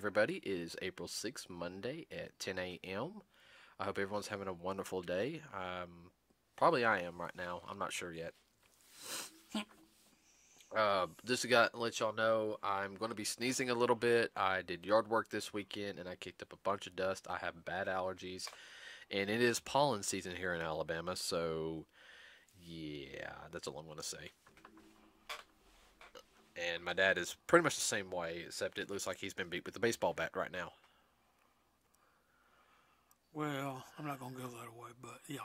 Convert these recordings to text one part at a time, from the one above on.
everybody. It is April 6th, Monday at 10 a.m. I hope everyone's having a wonderful day. Um, probably I am right now. I'm not sure yet. Uh, just to let y'all know, I'm going to be sneezing a little bit. I did yard work this weekend and I kicked up a bunch of dust. I have bad allergies, and it is pollen season here in Alabama, so yeah, that's all I'm going to say. And my dad is pretty much the same way, except it looks like he's been beat with a baseball bat right now. Well, I'm not going to go that way, but yeah.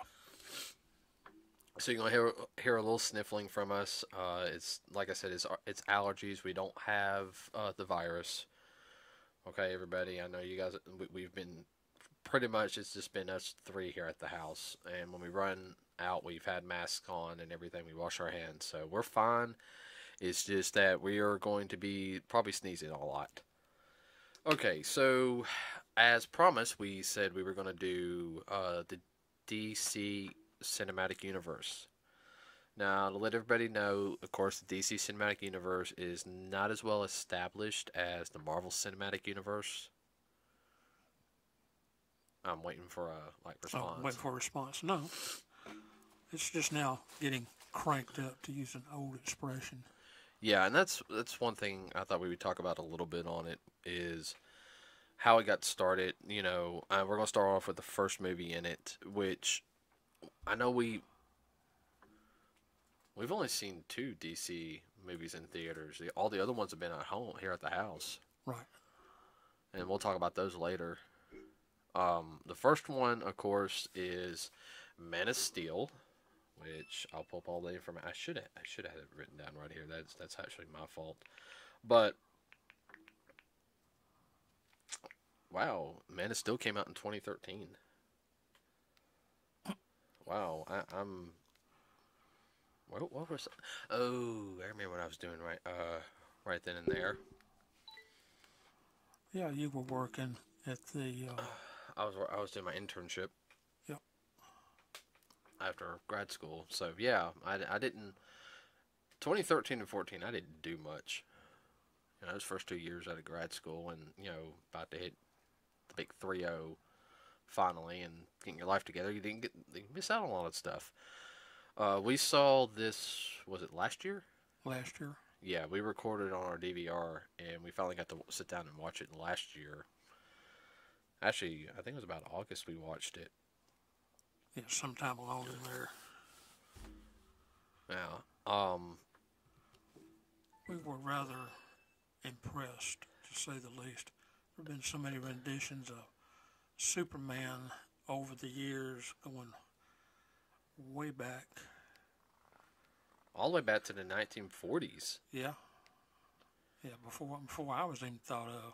So you're gonna hear hear a little sniffling from us. Uh, it's like I said, it's it's allergies. We don't have uh, the virus. Okay, everybody. I know you guys. We, we've been pretty much. It's just been us three here at the house, and when we run out, we've had masks on and everything. We wash our hands, so we're fine. It's just that we are going to be probably sneezing a lot. Okay, so as promised, we said we were going to do uh, the DC cinematic universe. Now, to let everybody know, of course, the DC cinematic universe is not as well established as the Marvel cinematic universe. I'm waiting for a like response. Oh, waiting for a response. No, it's just now getting cranked up, to use an old expression. Yeah, and that's that's one thing I thought we would talk about a little bit on it is how it got started. You know, uh, we're gonna start off with the first movie in it, which I know we we've only seen two DC movies in theaters. All the other ones have been at home here at the house. Right. And we'll talk about those later. Um, the first one, of course, is Man of Steel, which I'll pull up all the information. I should have, I should have it written down right here. That's that's actually my fault. But wow, Man of Steel came out in 2013. Wow, I, am What, what was? Oh, I remember what I was doing right. Uh, right then and there. Yeah, you were working at the. Uh... I was I was doing my internship. After grad school, so yeah, I, I didn't. 2013 and 14, I didn't do much. You know, those first two years out of grad school, and you know, about to hit the big 3-0 finally and getting your life together, you didn't get you miss out on a lot of stuff. Uh, we saw this was it last year? Last year. Yeah, we recorded on our DVR and we finally got to sit down and watch it last year. Actually, I think it was about August we watched it. Yeah, sometime along in there. Yeah. Um. We were rather impressed, to say the least. There have been so many renditions of Superman over the years, going way back. All the way back to the 1940s. Yeah. Yeah, before before I was even thought of.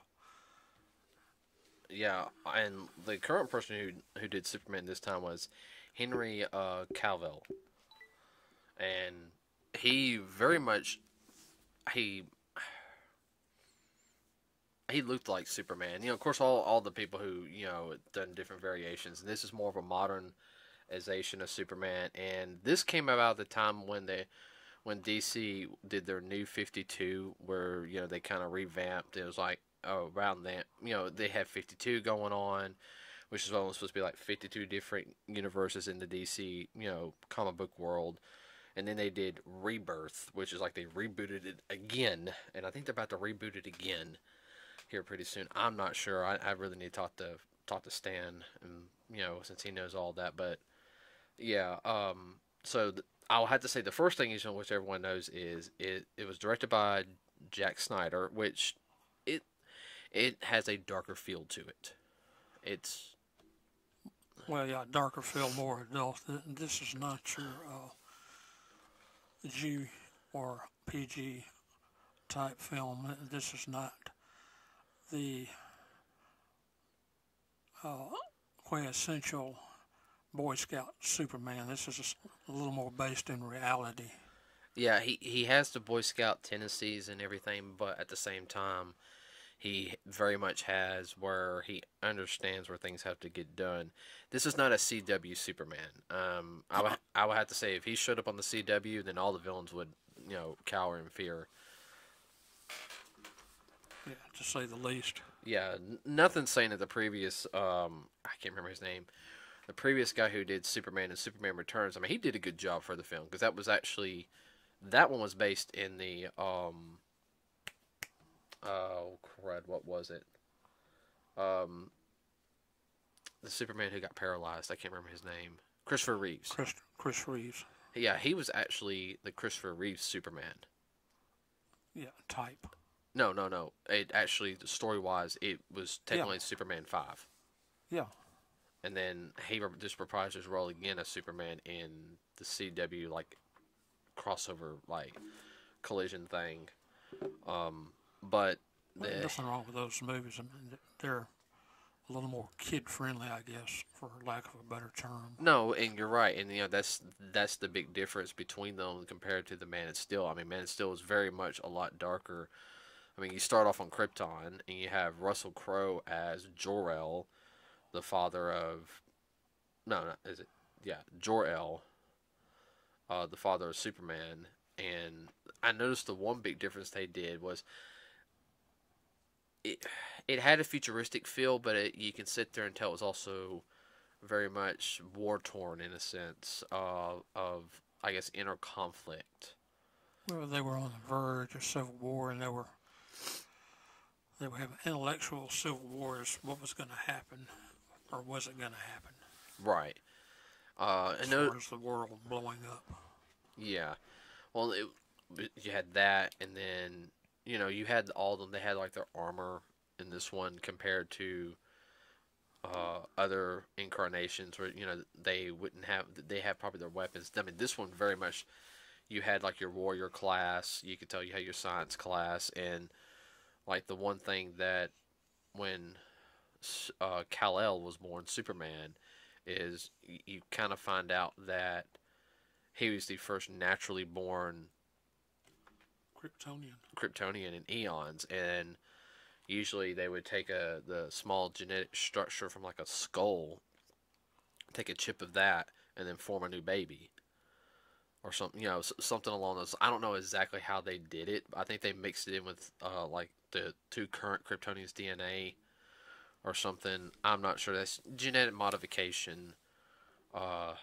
Yeah, and the current person who who did Superman this time was Henry uh, Cavill, and he very much he he looked like Superman. You know, of course, all all the people who you know done different variations, and this is more of a modernization of Superman. And this came about the time when they when DC did their new 52, where you know they kind of revamped. It was like around that, you know, they had 52 going on, which is only supposed to be like 52 different universes in the DC, you know, comic book world. And then they did Rebirth, which is like they rebooted it again, and I think they're about to reboot it again here pretty soon. I'm not sure. I, I really need to talk to talk to Stan, and you know, since he knows all that. But yeah, um, so th- I'll have to say the first thing is, which everyone knows, is it it was directed by Zack Snyder, which it has a darker feel to it. It's well, yeah, darker feel, more adult. This is not your uh, G or PG type film. This is not the uh, quintessential Boy Scout Superman. This is a, a little more based in reality. Yeah, he, he has the Boy Scout tendencies and everything, but at the same time, he very much has where he understands where things have to get done. This is not a CW Superman. Um, I would I would have to say if he showed up on the CW, then all the villains would you know cower in fear. Yeah, to say the least. Yeah, n- nothing saying that the previous um I can't remember his name. The previous guy who did Superman and Superman Returns, I mean, he did a good job for the film because that was actually that one was based in the um oh crud, what was it? Um the Superman who got paralyzed. I can't remember his name. Christopher Reeves. Chris, Chris Reeves. Yeah, he was actually the Christopher Reeves Superman. Yeah, type. No, no, no. It actually story wise, it was technically Superman five. Yeah. and then he re- just reprised his role again as Superman in the CW like crossover like collision thing. Um, but Well, the, nothing wrong with those movies. I mean, they're a little more kid friendly, I guess, for lack of a better term. no, and you're right, and you know that's that's the big difference between them compared to the Man of Steel. I mean, Man of Steel is very much a lot darker. I mean, you start off on Krypton, and you have Russell Crowe as Jor-El, the father of no, no, is it? Yeah, Jor-El, uh, the father of Superman, and I noticed the one big difference they did was it it had a futuristic feel, but it, you can sit there and tell it was also very much war torn in a sense of of I guess inner conflict. Well, they were on the verge of civil war, and they were they were having intellectual civil wars. What was going to happen, or was it going to happen? Right. Uh, As far as the world blowing up. Yeah. Well, it, you had that, and then you know you had all of them. They had like their armor in this one compared to uh, other incarnations where you know they wouldn't have. They have probably their weapons. I mean, this one very much. You had like your warrior class. You could tell you had your science class, and like the one thing that when uh, Kal-El was born, Superman, is you, you kind of find out that he was the first naturally born Kryptonian. Kryptonian in eons, and usually they would take a the small genetic structure from like a skull, take a chip of that, and then form a new baby, or something. You know, something along those. I don't know exactly how they did it. I think they mixed it in with uh, like the two current Kryptonians' DNA, or something. I'm not sure. That's genetic modification. Uh,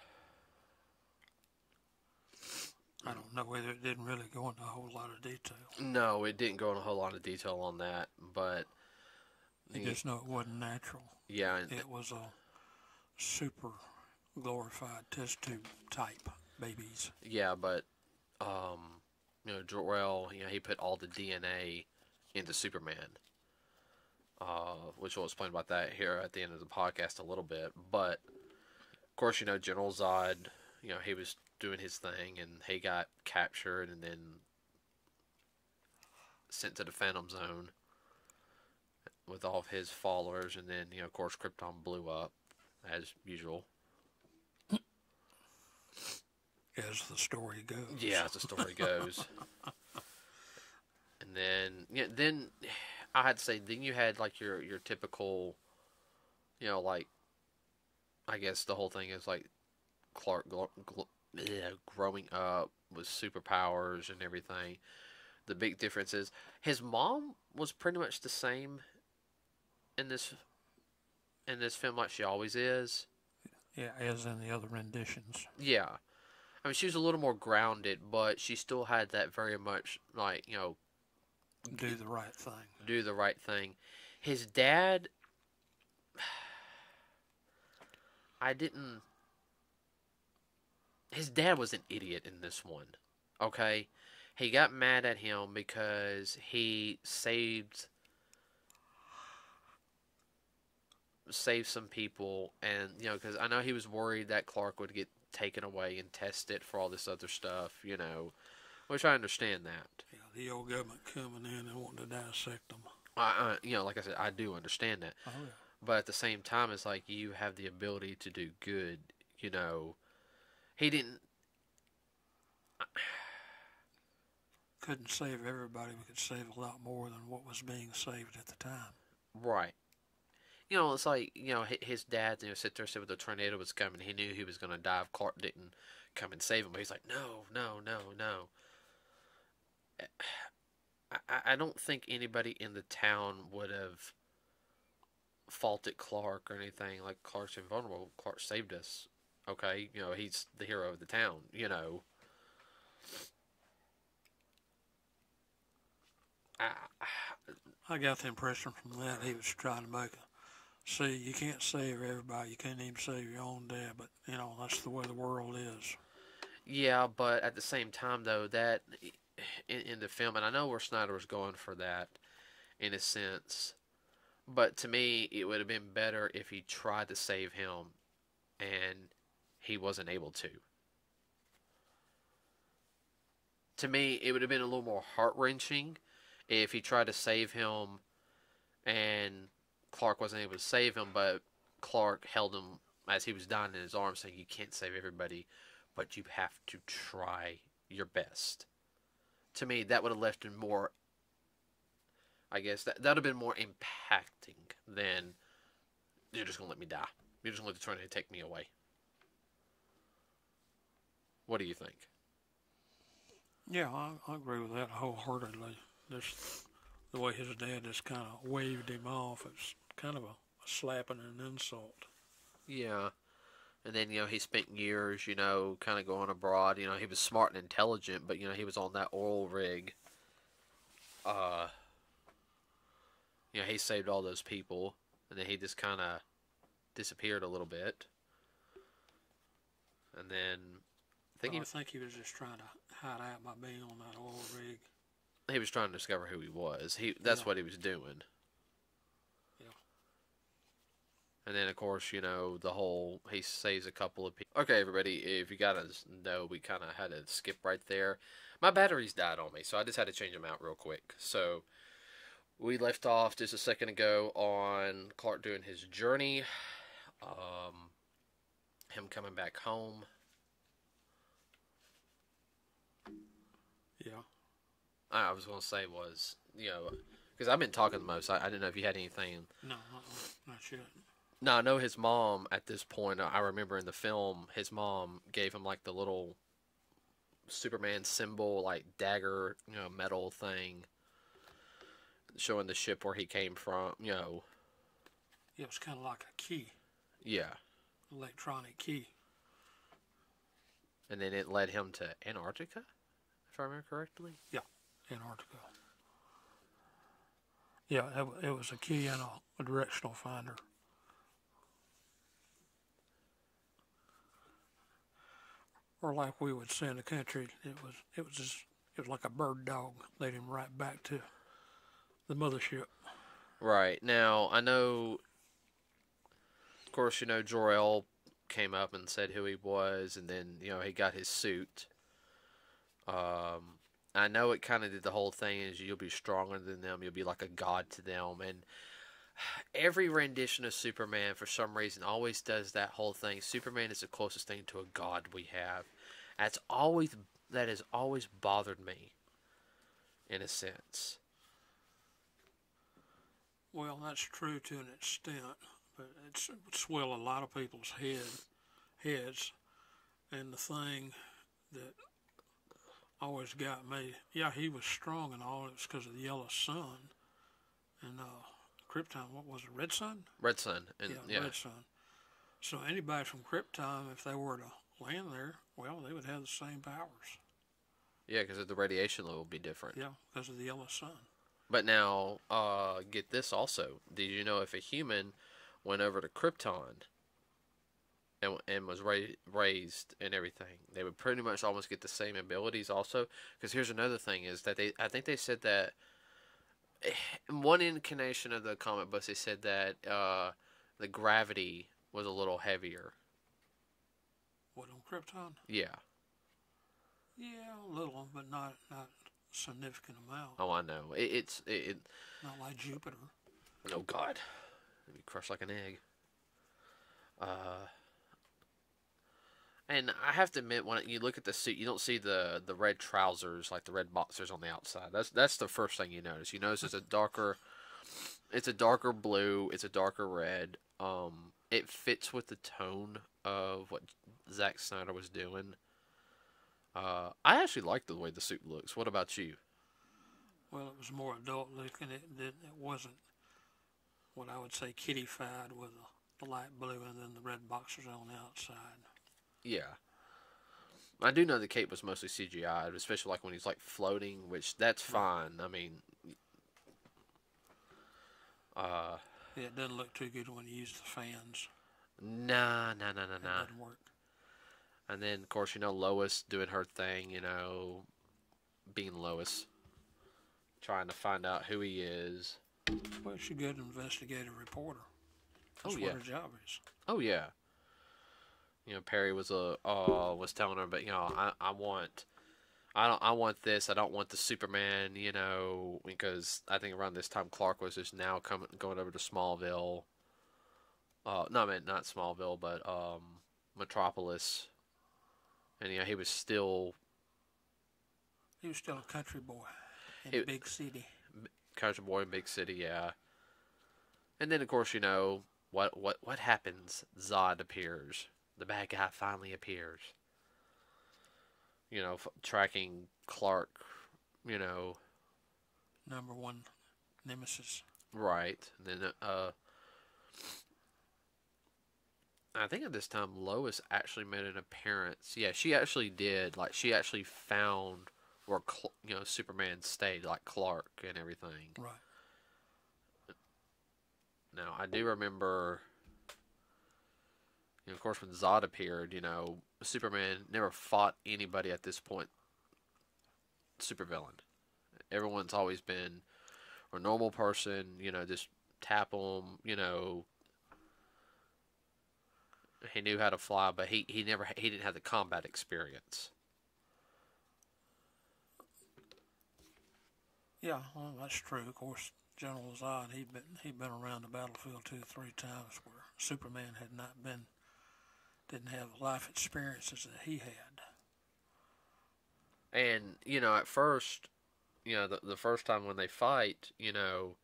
I don't know whether it didn't really go into a whole lot of detail. No, it didn't go into a whole lot of detail on that, but You the- just know it wasn't natural. yeah, and It was a super glorified test tube type babies. yeah, but um, you know, Jor-El, you know, he put all the DNA into Superman, uh, which we'll explain about that here at the end of the podcast a little bit. But of course, you know, General Zod, you know, he was doing his thing, and he got captured and then sent to the Phantom Zone with all of his followers, and then you know, of course, Krypton blew up as usual. as the story goes. Yeah, as the story goes. and then yeah, then I had to say then you had like your your typical, you know, like I guess the whole thing is like Clark gl- gl- yeah, growing up with superpowers and everything. The big difference is his mom was pretty much the same in this in this film like she always is. Yeah, as in the other renditions. Yeah. I mean, she was a little more grounded, but she still had that very much, like, you know, Do the right thing. do the right thing. His dad. I didn't. His dad was an idiot in this one. Okay? He got mad at him because he saved. Saved some people, and, you know, because I know he was worried that Clark would get taken away and tested for all this other stuff, you know, which I understand that. Yeah, the old government coming in and wanting to dissect them. I, I, you know, like I said, I do understand that. Oh yeah. But at the same time, it's like you have the ability to do good. You know, he didn't. Couldn't save everybody. We could save a lot more than what was being saved at the time. Right. You know, it's like you know his dad. You know, sit there said when the tornado was coming, he knew he was going to die if Clark didn't come and save him. But he's like, no, no, no, no. I, I don't think anybody in the town would have faulted Clark or anything. Like Clark's invulnerable. Clark saved us. Okay, you know he's the hero of the town. You know. I, I got the impression from that he was trying to make a. See, you can't save everybody. You can't even save your own dad. But you know that's the way the world is. Yeah, but at the same time, though, that in, in the film, and I know where Snyder was going for that, in a sense, but to me, it would have been better if he tried to save him, and he wasn't able to. To me, it would have been a little more heart wrenching if he tried to save him, and Clark wasn't able to save him, but Clark held him as he was dying in his arms, saying, "You can't save everybody." but you have to try your best. To me, that would have left him more. I guess that that would have been more impacting than you're just gonna let me die. You're just gonna let the tornado take me away. What do you think? Yeah, I, I agree with that wholeheartedly. Just the way his dad just kind of waved him off, it's kind of a, a slap and an insult. Yeah. And then, you know, he spent years, you know, kind of going abroad. You know, he was smart and intelligent, but, you know, he was on that oil rig. Uh, you know, he saved all those people. And then he just kind of disappeared a little bit. And then, I think, he, I think he was just trying to hide out by being on that oil rig. He was trying to discover who he was. He That's yeah. what he was doing. And then, of course, you know, the whole he saves a couple of people. Okay, everybody, if you gotta know, we kind of had to skip right there. My batteries died on me, so I just had to change them out real quick. So we left off just a second ago on Clark doing his journey, um, him coming back home. Yeah. I was going to say was, you know, because I've been talking the most. I, I, didn't know if you had anything. No, not yet. No, I know his mom at this point. I remember in the film, his mom gave him like the little Superman symbol, like dagger, you know, metal thing, showing the ship where he came from. You know. Yeah, it was kind of like a key. Yeah. Electronic key. And then it led him to Antarctica, I remember correctly. Yeah, in Antarctica. Yeah, it, it was a key and a, a directional finder. or like we would say in the country, it was it was just it was like a bird dog, led him right back to the mothership. Right now, I know. Of course, you know Jor-El came up and said who he was, and then you know he got his suit. Um, I know it kind of did the whole thing is you'll be stronger than them, you'll be like a god to them, and every rendition of Superman, for some reason, always does that whole thing. Superman is the closest thing to a god we have. That's always that has always bothered me, in a sense. Well, that's true to an extent, but it's swell a lot of people's head heads. And the thing that always got me, yeah, he was strong and all. It was because of the yellow sun, and uh, Krypton, what was it, Red Sun? Red Sun. And, yeah, yeah, Red Sun. So anybody from Krypton, if they were to land there, well, they would have the same powers. Yeah, because of the radiation level would be different. Yeah, because of the yellow sun. But now, uh, get this also. Did you know if a human went over to Krypton and, and was ra- raised and everything, they would pretty much almost get the same abilities also? Because here's another thing is that they, I think they said that one incarnation of the comic books, they said that uh, the gravity was a little heavier. What on Krypton? Yeah. Yeah, a little, but not not significant amount. Oh, I know. It, it's it, it. Not like Jupiter. Oh God, it'd be crushed like an egg. Uh, and I have to admit, when you look at the suit, you don't see the the red trousers like the red boxers on the outside. That's that's the first thing you notice. You notice it's a darker, it's a darker blue. It's a darker red. Um, it fits with the tone of what Zack Snyder was doing. Uh, I actually like the way the suit looks. What about you? Well, it was more adult looking. It did. It wasn't what I would say kiddified with the, the light blue and then the red boxers on the outside. Yeah. I do know the cape was mostly CGI, especially like when he's like floating, which that's fine. I mean, uh, Yeah, it doesn't look too good when you use the fans. nah, nah, nah, nah, It nah. doesn't work. And then, of course, you know, Lois doing her thing, you know, being Lois, trying to find out who he is. Well, she's a good investigative reporter. Oh, That's yeah. what her job is. Oh yeah. You know, Perry was a uh, was telling her, but you know, I, I want, I don't I want this. I don't want the Superman. You know, because I think around this time Clark was just now coming going over to Smallville. Uh, no, I meant not Smallville, but um, Metropolis. And you know, he was still He was still a country boy in It- a big city. country boy in big city, yeah. And then of course you know what what what happens? Zod appears. The bad guy finally appears. You know, f- tracking Clark. You know, Number one nemesis. right? And then uh, I think at this time Lois actually made an appearance. Yeah, she actually did. Like she actually found where Cl- you know Superman stayed, like Clark and everything. Right. Now, I do remember, know, of course, when Zod appeared, you know, Superman never fought anybody at this point. Supervillain. Everyone's always been a normal person, you know, just tap them, you know. He knew how to fly, but he, he never he didn't have the combat experience. Yeah, well, that's true. Of course, General Zod, he'd been he'd been around the battlefield two or three times where Superman had not been, didn't have life experiences that he had. And you know, at first, you know, the the first time when they fight, you know,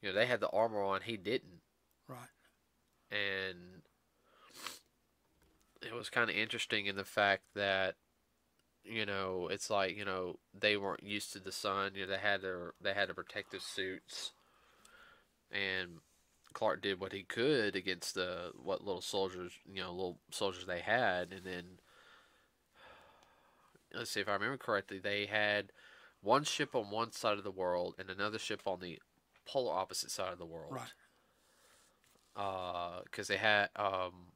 you know, they had the armor on, he didn't, Right. and it was kind of interesting in the fact that, you know, it's like you know they weren't used to the sun. You know, they had their they had their protective suits, and Clark did what he could against the what little soldiers, you know, little soldiers they had, and then let's see if I remember correctly, they had one ship on one side of the world and another ship on the polar opposite side of the world. Right. Because they had um,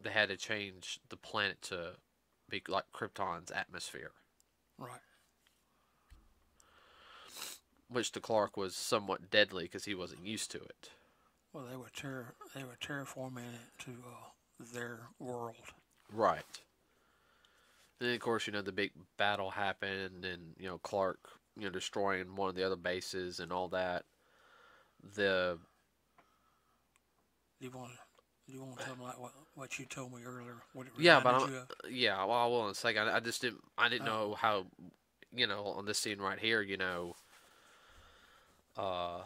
they had to change the planet to be like Krypton's atmosphere, Right. which to Clark was somewhat deadly because he wasn't used to it. Well, they were terror they were terraforming it to uh, their world. Right. And then of course, you know, the big battle happened and, you know, Clark, you know, destroying one of the other bases and all that. The Do you want you want to tell me like what what you told me earlier? What it Yeah, but I'm, yeah, well, I will in a second. I, I just didn't, I didn't Oh. know how, you know, on this scene right here, you know, uh,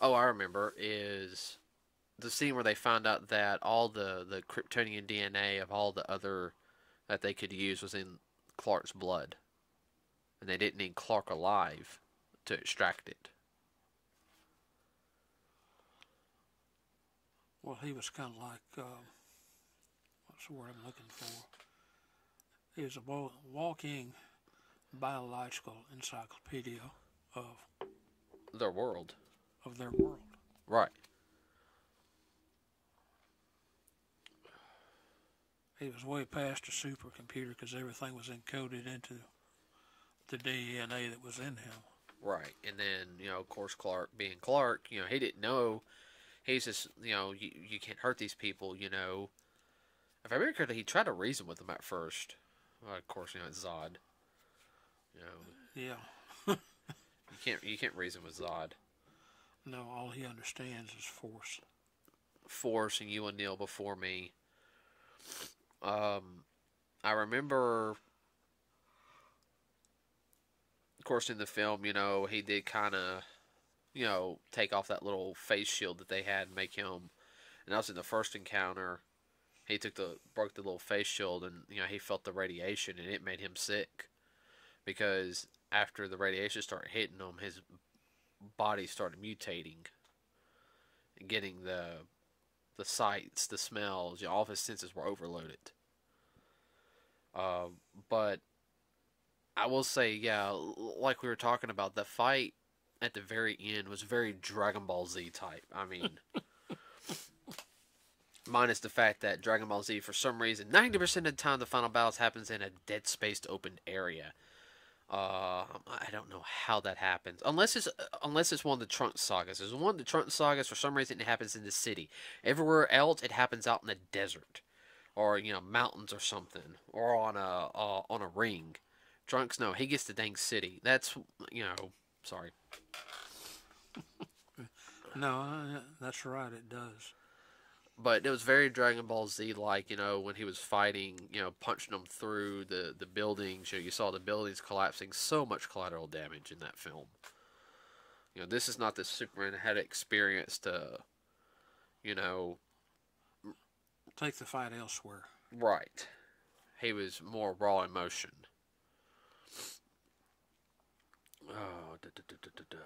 oh, I remember is the scene where they found out that all the the Kryptonian DNA of all the other that they could use was in Clark's blood, and they didn't need Clark alive to extract it. Well, he was kind of like um, what's the word I'm looking for? He was a walking biological encyclopedia of Their world, of their world. right? He was way past a supercomputer because everything was encoded into the DNA that was in him. Right. And then, you know, of course, Clark being Clark, you know, he didn't know. He's just, you know, you, you can't hurt these people, you know. If I remember correctly, he tried to reason with them at first. Well, of course, you know, it's Zod. You know, Yeah. you can't you can't reason with Zod. No, all he understands is force. Force and you and kneel before me. Um, I remember, of course, in the film, you know, he did kind of, you know, take off that little face shield that they had and make him. And that was in the first encounter. He took the broke the little face shield, and you know he felt the radiation, and it made him sick. Because after the radiation started hitting him, his body started mutating, and getting the the sights, the smells, you know, all of his senses were overloaded. Um, but I will say, yeah, like we were talking about, the fight at the very end was very Dragon Ball Z type. I mean, minus the fact that Dragon Ball Z, for some reason, 90% of the time the final battles happens in a dead spaced open area. Uh, I don't know how that happens. Unless it's unless it's one of the Trunks sagas. There's one of the Trunks sagas for some reason it happens in the city. Everywhere else it happens out in the desert, or you know mountains or something, or on a uh, on a ring. Trunks no, he gets the dang city. That's you know sorry. No, uh, that's right. It does. But it was very Dragon Ball Z like, you know, when he was fighting, you know, punching them through the the buildings. You, know, you saw the buildings collapsing. So much collateral damage in that film. You know, this is not the Superman had experienced. to, you know, Take the fight elsewhere. right. He was more raw emotion. Oh, da, da, da, da, da, da.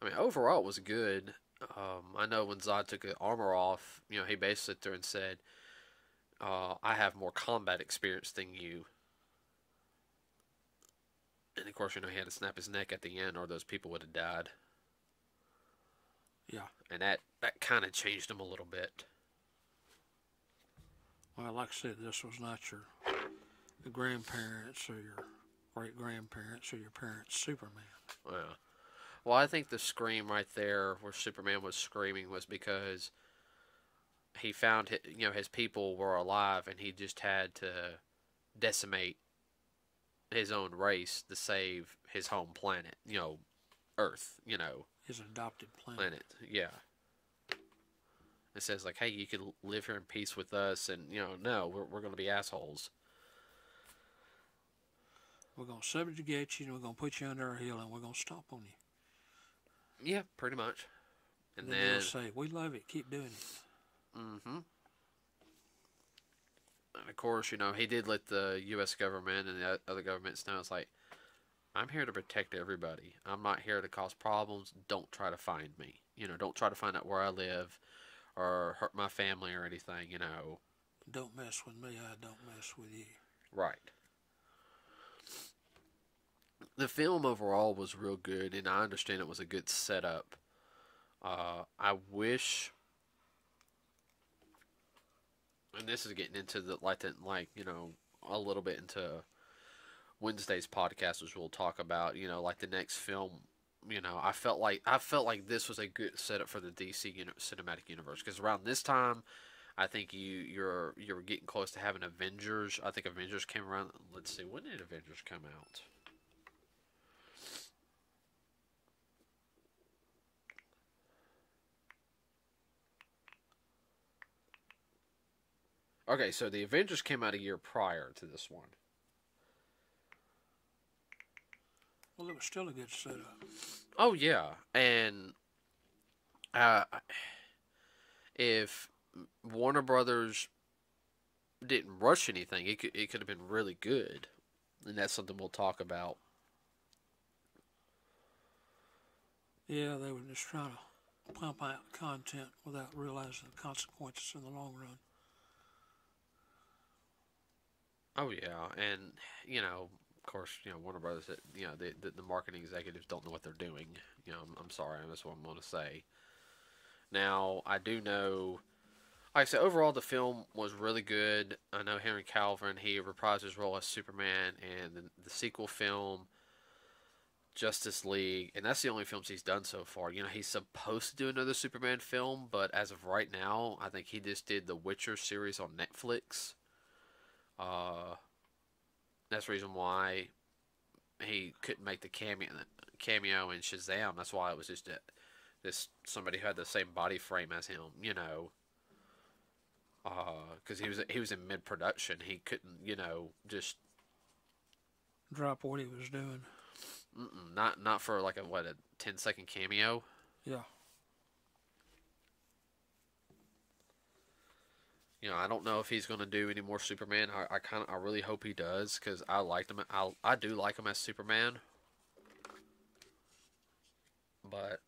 I mean, overall, it was good. Um, I know when Zod took the armor off, you know, he basically sat there and said, uh, "I have more combat experience than you." And of course, you know, he had to snap his neck at the end, or those people would have died. Yeah. And that that kind of changed him a little bit. Well, like I said, this was not your, your grandparents or your great grandparents or your parents' Superman. Yeah. Well, I think the scream right there, where Superman was screaming, was because he found hi- you know his people were alive, and he just had to decimate his own race to save his home planet. You know, Earth. You know, His adopted planet. planet. Yeah. It says like, hey, you can live here in peace with us, and you know, no, we're we're gonna be assholes. We're going to subjugate you and we're going to put you under our heel, and we're going to stomp on you. Yeah, pretty much. And And then then they'll say, we love it. Keep doing it. Mm-hmm. And of course, you know, he did let the U.S. government and the other governments know it's like, I'm here to protect everybody. I'm not here to cause problems. Don't try to find me. You know, don't try to find out where I live or hurt my family or anything, you know. Don't mess with me. I don't mess with you. Right. The film overall was real good, and I understand it was a good setup. Uh, I wish, and this is getting into the like, the, like you know, a little bit into Wednesday's podcast, which we'll talk about. You know, like the next film. You know, I felt like I felt like this was a good setup for the DC cinematic universe because around this time, I think you you're you're getting close to having Avengers. I think Avengers came around. Let's see, when did Avengers come out? Okay, so the Avengers came out a year prior to this one. Well, it was still a good setup. Oh yeah, and uh, if Warner Brothers didn't rush anything, it could it could have been really good, and that's something we'll talk about. Yeah, they were just trying to pump out content without realizing the consequences in the long run. Oh yeah, and you know, of course, you know Warner Brothers. You know, the the, the marketing executives don't know what they're doing. You know, I'm, I'm sorry, that's what I'm going to say. Now, I do know. Like I said, overall, the film was really good. I know Henry Cavill, he reprised his role as Superman, and the, the sequel film, Justice League, and that's the only films he's done so far. You know, he's supposed to do another Superman film, but as of right now, I think he just did the Witcher series on Netflix. Uh, that's the reason why he couldn't make the cameo cameo in Shazam. That's why it was just a, this somebody who had the same body frame as him. You know, because he was he was in mid production. He couldn't, you know, just Drop what he was doing. not not for like a what a 10 second cameo. Yeah. You know, I don't know if he's going to do any more Superman. I, I kind of, I really hope he does because I liked him. I, I do like him as Superman. But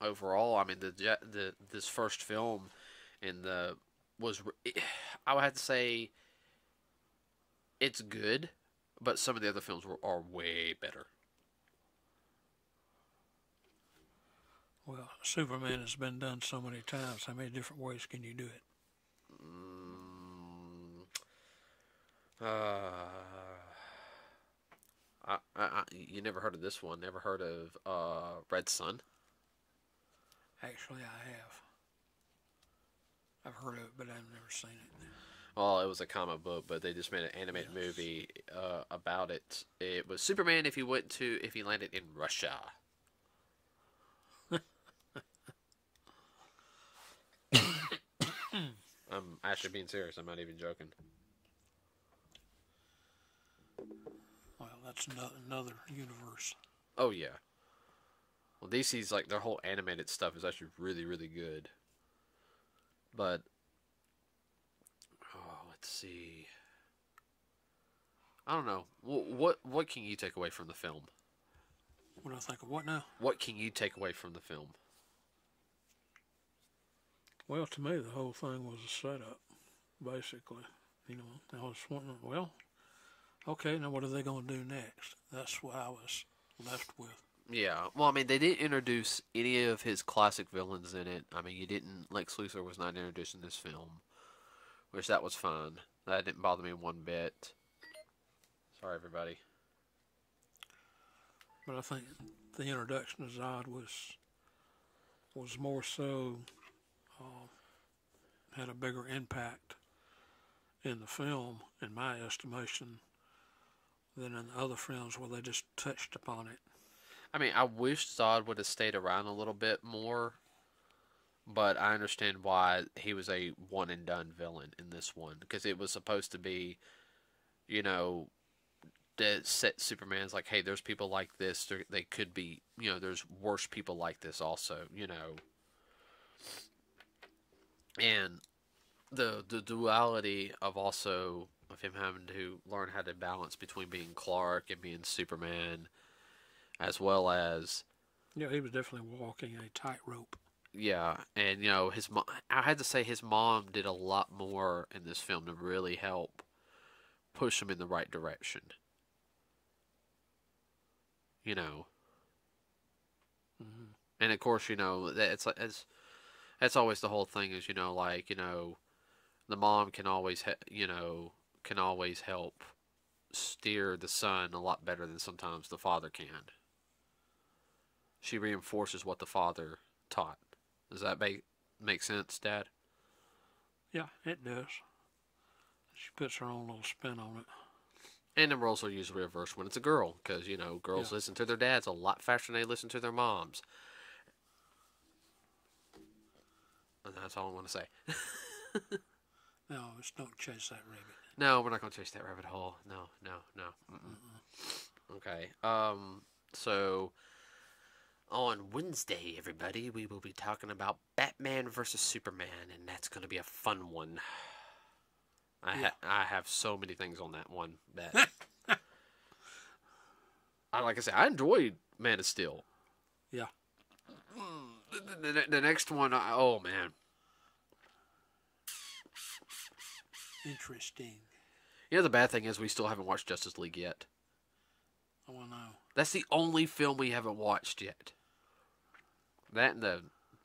overall, I mean, the the this first film in the was, I would have to say, it's good, but some of the other films were are way better. Well, Superman has been done so many times. How many different ways can you do it? Uh, I, I, you never heard of this one? Never heard of uh, Red Son? Actually, I have. I've heard of it, but I've never seen it. Well, it was a comic book, but they just made an animated Yes. movie uh, about it. It was Superman if he went to if he landed in Russia. I'm actually being serious. I'm not even joking. Well, that's no, another universe. Oh yeah. Well, DC's like their whole animated stuff is actually really really good. But oh, let's see. I don't know. What what what can you take away from the film? What do I think of what now? What can you take away from the film? Well, to me, the whole thing was a setup, basically. You know, I was wondering, well, okay, now what are they going to do next? That's what I was left with. Yeah. Well, I mean, they didn't introduce any of his classic villains in it. I mean, you didn't Lex Luthor was not introduced in this film, which that was fine. That didn't bother me one bit. Sorry, everybody. But I think the introduction of Zod was was more so uh, had a bigger impact in the film, in my estimation, than in other films where they just touched upon it. I mean, I wish Zod would have stayed around a little bit more, but I understand why he was a one and done villain in this one because it was supposed to be, you know, that set Superman's like, hey, there's people like this. They could be, you know, there's worse people like this also, you know, and the the duality of also of him having to learn how to balance between being Clark and being Superman as well as Yeah, he was definitely walking a tightrope. yeah, and you know his mom. I had to say his mom did a lot more in this film to really help push him in the right direction. You know, hmm and of course, you know that it's like it's that's always the whole thing is you know like you know the mom can always he- you know can always help steer the son a lot better than sometimes the father can. She reinforces what the father taught. Does that make make sense, Dad? Yeah, it does. She puts her own little spin on it. And the roles are usually reversed when it's a girl, because you know girls Yeah. listen to their dads a lot faster than they listen to their moms. And that's all I want to say. No, it's don't chase that rabbit. No, we're not going to chase that rabbit hole. No, no, no. Mm-mm. Okay. Um. So on Wednesday, everybody, we will be talking about Batman versus Superman, and that's going to be a fun one. I ha- I have so many things on that one. That I like I said, I enjoyed Man of Steel. Yeah. The, the, the- the next one, I, oh man, Interesting. You know the bad thing is we still haven't watched Justice League yet. I to know. That's the only film we haven't watched yet. That and the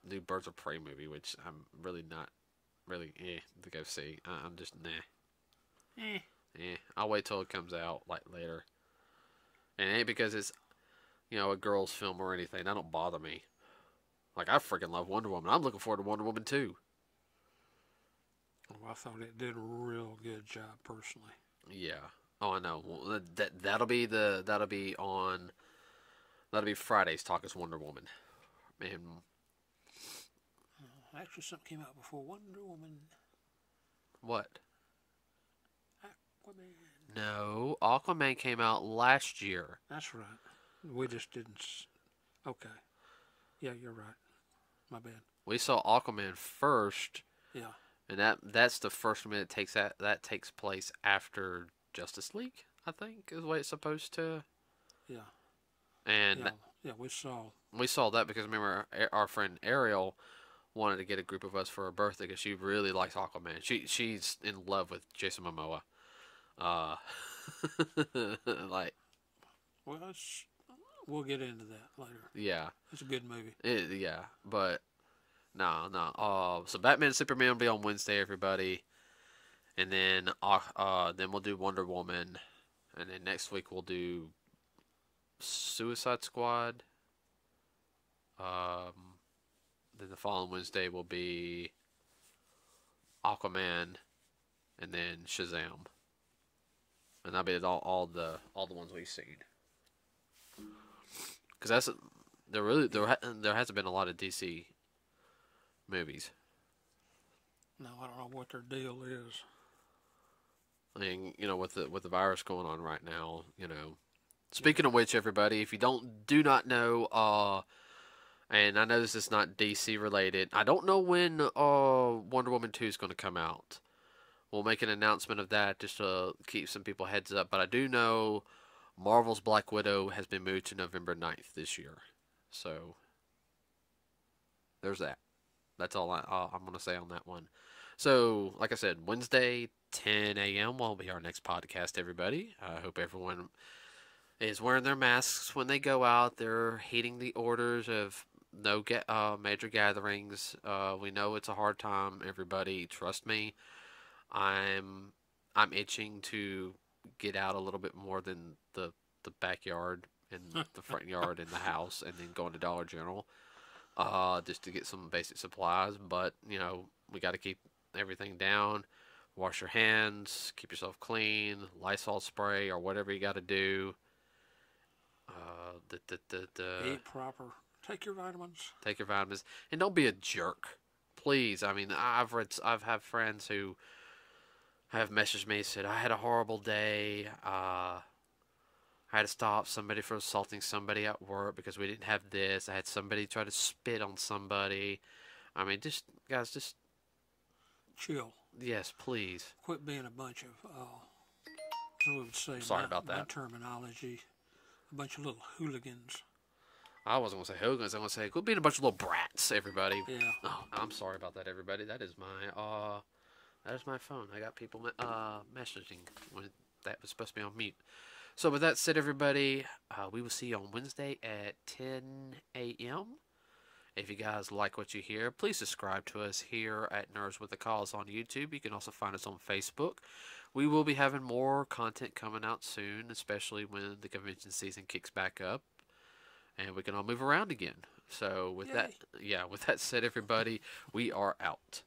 new Birds of Prey movie, which I'm really not really eh to go see. I- I'm just nah. Eh. Eh, I'll wait till it comes out like later. And it ain't because it's you know a girl's film or anything. That don't bother me. Like I freaking love Wonder Woman. I'm looking forward to Wonder Woman too. Well, I thought it did a real good job personally. Yeah. Oh, I know. Well, that- that that'll be the that'll be on. That'll be Friday's talk is Wonder Woman. And oh, Actually, something came out before Wonder Woman. what? Aquaman. No, Aquaman came out last year. That's right. We just didn't. S- okay. Yeah, you're right. My bad. We saw Aquaman first, Yeah. And that that's the first one that takes that that takes place after Justice League. I think is the way it's supposed to. Yeah. And Yeah, yeah, we saw. we saw that because remember our, our friend Ariel wanted to get a group of us for her birthday because she really likes Aquaman. She she's in love with Jason Momoa. Uh, like Well, we'll get into that later. yeah, It's a good movie. it, yeah, but no, no. Uh, so Batman and Superman will be on Wednesday, everybody, and then uh, uh then we'll do Wonder Woman, and then next week we'll do Suicide Squad. Um, then the following Wednesday will be Aquaman, and then Shazam, and that'll be all, all the all the ones we've seen. Because that's there really there there hasn't been a lot of DC movies. No, I don't know what their deal is. I mean, you know, with the with the virus going on right now, you know. Speaking of which, everybody, if you don't do not know, uh, and I know this is not DC related, I don't know when uh Wonder Woman two is going to come out. We'll make an announcement of that just to keep some people heads up. But I do know Marvel's Black Widow has been moved to November 9th this year, so there's that. That's all I, I'm going to say on that one. So, like I said, Wednesday, 10 a.m. will be our next podcast, everybody. I hope everyone is wearing their masks when they go out. They're heeding the orders of no get uh, major gatherings. Uh, we know it's a hard time, everybody. Trust me. I'm I'm itching to get out a little bit more than the the backyard and the front yard and the house, and then going to Dollar General, uh, just to get some basic supplies. But you know, we got to keep everything down. Wash your hands, keep yourself clean, Lysol spray or whatever you got to do. Uh, the, the, the, the, Eat proper. Take your vitamins. take your vitamins and don't be a jerk please i mean i've read i've had friends who have messaged me said i had a horrible day uh I had to stop somebody from assaulting somebody at work because we didn't have this. I had somebody try to spit on somebody. I mean, just guys, just Chill. yes, please. Quit being a bunch of, uh, I would say, Sorry my, about my that. terminology, a bunch of little hooligans. I wasn't gonna say hooligans. I'm gonna say quit being a bunch of little brats, everybody. Yeah. Oh, I'm sorry about that, everybody. That is my uh, that is my phone. I got people uh messaging when that was supposed to be on mute. So with that said, everybody, uh, we will see you on Wednesday at 10 a.m. If you guys like what you hear, please subscribe to us here at Nerds with a Cause on YouTube. You can also find us on Facebook. We will be having more content coming out soon, especially when the convention season kicks back up and we can all move around again. So with that, yeah, with that said, everybody, we are out.